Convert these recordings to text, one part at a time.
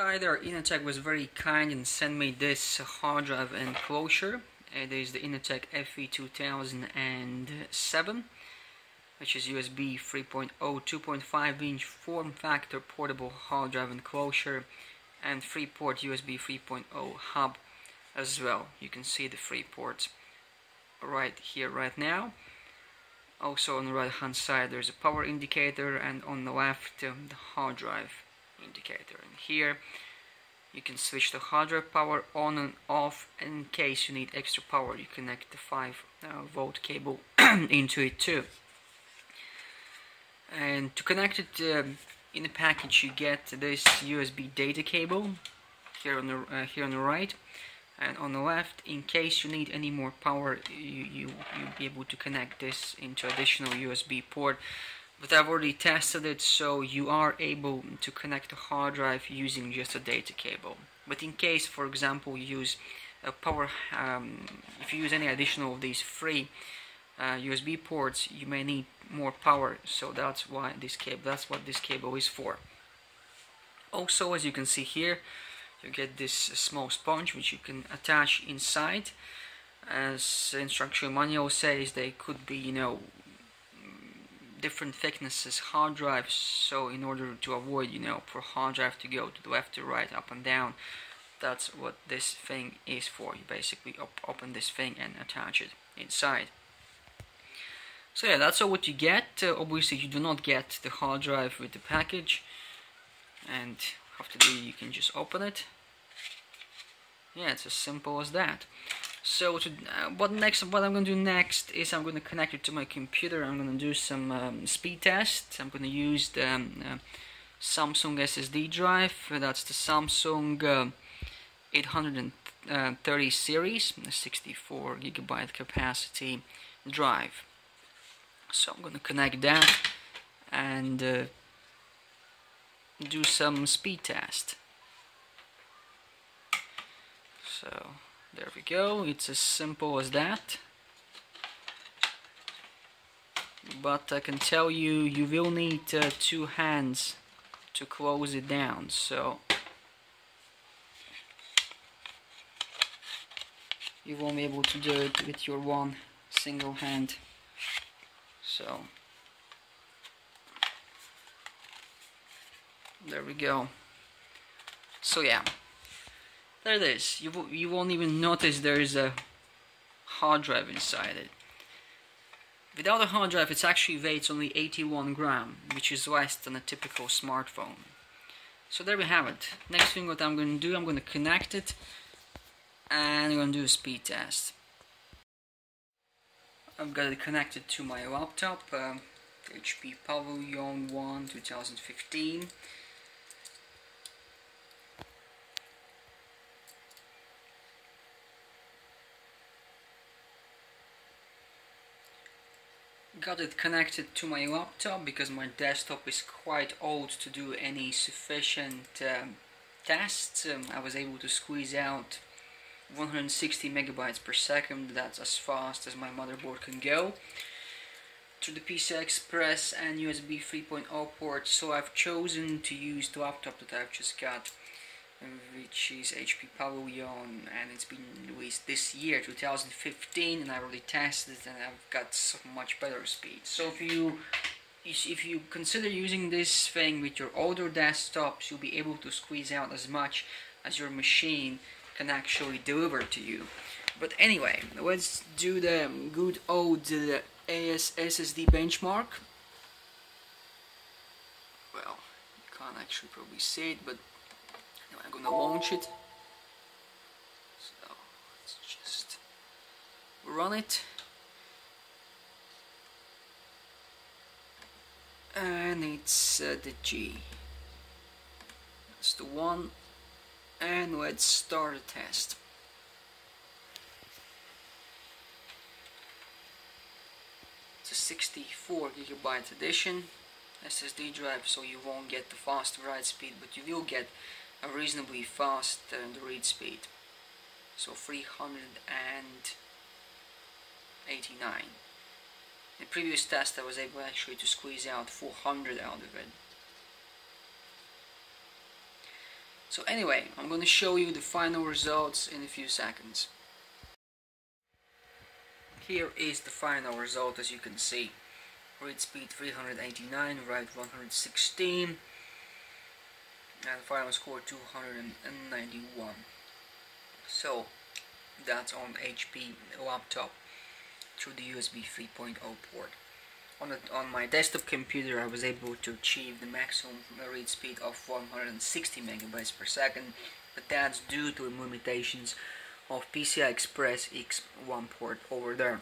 Hi there, Inateck was very kind and sent me this hard drive enclosure. It is the Inateck FE2007, which is USB 3.0 2.5 inch form factor portable hard drive enclosure and 3 port USB 3.0 hub as well. You can see the three ports right here right now. Also on the right hand side there's a power indicator and on the left um, the hard drive indicator and here. You can switch the hard drive power on and off. In case you need extra power you connect the 5 uh, volt cable into it too. And to connect it um, in the package you get this USB data cable here on the uh, here on the right and on the left. In case you need any more power you, you you'll be able to connect this into additional USB port but I've already tested it so you are able to connect a hard drive using just a data cable. But in case for example you use a power um, if you use any additional of these free uh, USB ports you may need more power. So that's why this cable that's what this cable is for. Also as you can see here you get this small sponge which you can attach inside. As instruction manual says they could be you know different thicknesses hard drives so in order to avoid you know for hard drive to go to the left to right up and down that's what this thing is for. You basically op open this thing and attach it inside. So yeah that's all what you get. Uh, obviously you do not get the hard drive with the package and after that you can just open it. Yeah it's as simple as that so to, uh, what next what I'm gonna do next is I'm gonna connect it to my computer. I'm gonna do some um, speed tests. I'm gonna use the um, uh, Samsung SSD drive. That's the Samsung uh, 830 series 64 gigabyte capacity drive. So I'm gonna connect that and uh, do some speed test. So there we go. It's as simple as that. But I can tell you you will need uh, two hands to close it down so. You won't be able to do it with your one single hand. So. There we go. So yeah there it is you, you won't even notice there's a hard drive inside it. Without a hard drive it actually weighs only 81 gram which is less than a typical smartphone. So there we have it. Next thing what I'm going to do I'm going to connect it and I'm going to do a speed test. I've got it connected to my laptop uh, HP Pavilion 1 2015 got it connected to my laptop because my desktop is quite old to do any sufficient um, tests. Um, I was able to squeeze out 160 megabytes per second, that's as fast as my motherboard can go. Through the PCI Express and USB 3.0 port so I've chosen to use the laptop that I've just got which is HP Pavilion and it's been released this year 2015 and I already tested it and I've got so much better speed. So if you if you consider using this thing with your older desktops you'll be able to squeeze out as much as your machine can actually deliver to you. But anyway let's do the good old uh, AS SSD benchmark. Well you can't actually probably see it but I'm gonna launch it so let's just run it. And it's uh, the G. That's the one. And let's start a test. It's a 64 gigabyte edition. SSD drive so you won't get the fast write speed but you will get a reasonably fast read speed so 389 in the previous test I was able actually to squeeze out 400 out of it So anyway, I'm going to show you the final results in a few seconds. Here is the final result as you can see. Read speed 389, write 116, and final score 291. So that's on HP laptop through the USB 3.0 port. On, a, on my desktop computer I was able to achieve the maximum read speed of 160 megabytes per second but that's due to limitations of PCI Express X1 port over there.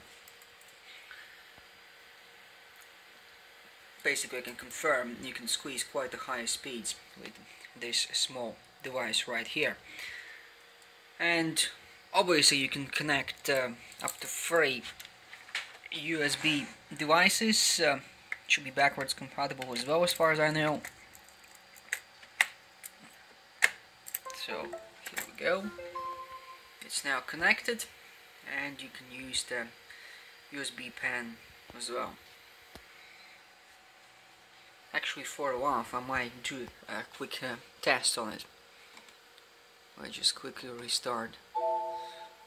Basically I can confirm you can squeeze quite the high speeds with this small device right here. And obviously you can connect uh, up to three USB devices uh, should be backwards compatible as well as far as I know. So here we go. It's now connected and you can use the USB pen as well actually for a while I might do a quick uh, test on it I just quickly restart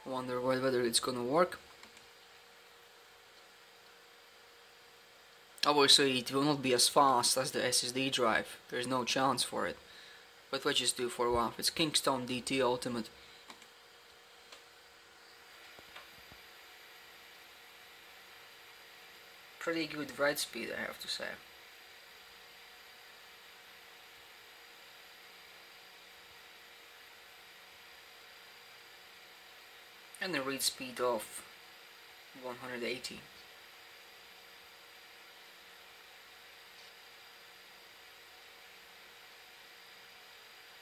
wonder whether it's gonna work Obviously it will not be as fast as the SSD drive, there's no chance for it. But let's just do for a while. It's Kingston DT Ultimate. Pretty good write speed I have to say. And the read speed of 180.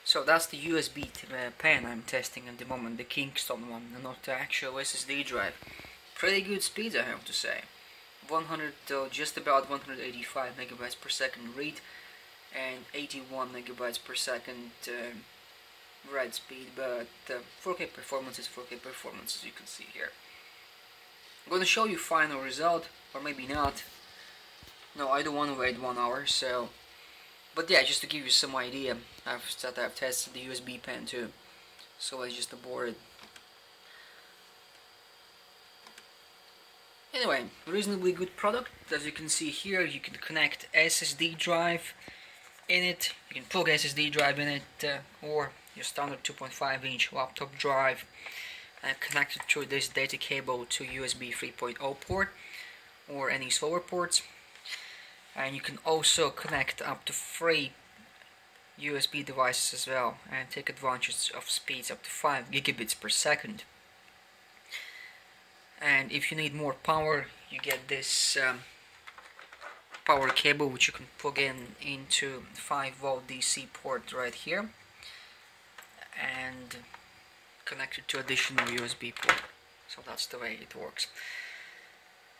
So that's the USB uh, pen I'm testing at the moment, the Kingston one, not the actual SSD drive. Pretty good speeds I have to say. 100, uh, just about 185 megabytes per second read and 81 megabytes per second uh, write speed, but uh, 4K performance is 4K performance as you can see here. I'm going to show you final result, or maybe not. No, I don't want to wait one hour, so but yeah, just to give you some idea, I've said I've tested the USB pen too. So I just aborted. Anyway, reasonably good product. As you can see here, you can connect SSD drive in it. You can plug SSD drive in it, uh, or your standard 2.5 inch laptop drive, and connect it through this data cable to USB 3.0 port, or any slower ports. And you can also connect up to three USB devices as well and take advantage of speeds up to 5 gigabits per second. And if you need more power you get this um, power cable which you can plug in into 5 volt DC port right here and connect it to additional USB port so that's the way it works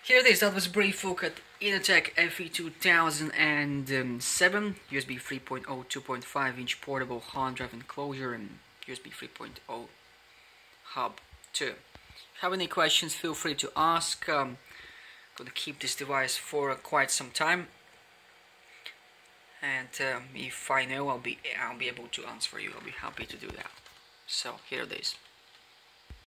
here it is, that was a brief look at Inateck FE2007 USB 3.0 2.5 inch portable hard drive enclosure and USB 3.0 hub 2. If you have any questions feel free to ask. Um, I'm to keep this device for uh, quite some time and um, if I know I'll be I'll be able to answer you. I'll be happy to do that. So here it is.